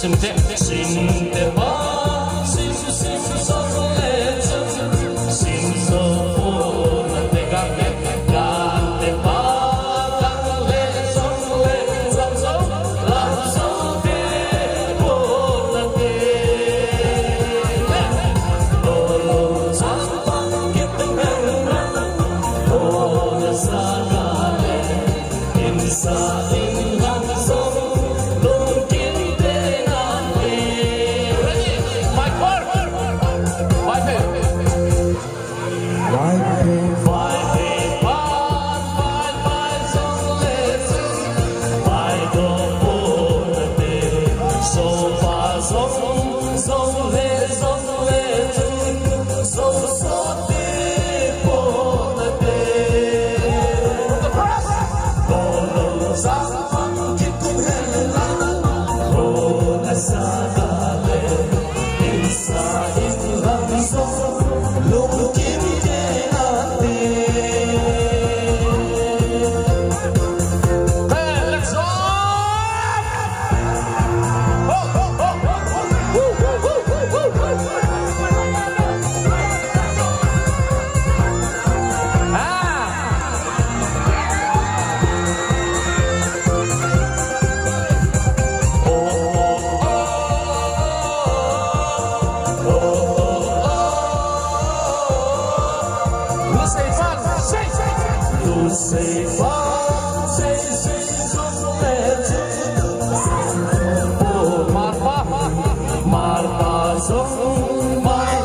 Sim te, sim the, sim so far, so far. Marta, Marta, Marta, Marta, Marta,